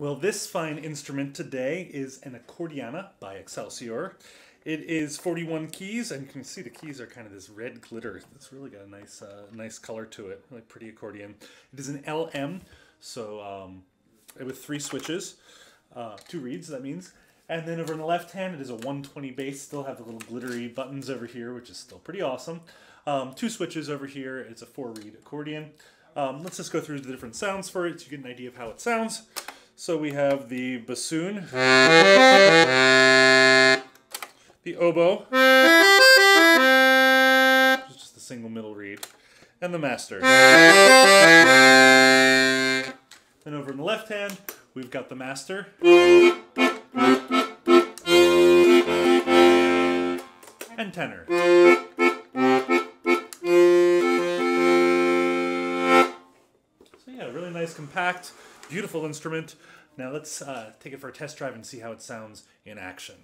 Well, this fine instrument today is an accordiana by Excelsior. It is 41 keys, and you can see the keys are kind of this red glitter. It's really got a nice, uh, nice color to it. Really pretty accordion. It is an LM, so um, with three switches, uh, two reeds. That means. And then over on the left hand, it is a 120 bass. Still have the little glittery buttons over here, which is still pretty awesome. Um, two switches over here. It's a four reed accordion. Um, let's just go through the different sounds for it so you get an idea of how it sounds. So we have the bassoon, the oboe, just a single middle reed, and the master. Then over in the left hand, we've got the master. And tenor. Really nice, compact, beautiful instrument. Now let's uh, take it for a test drive and see how it sounds in action.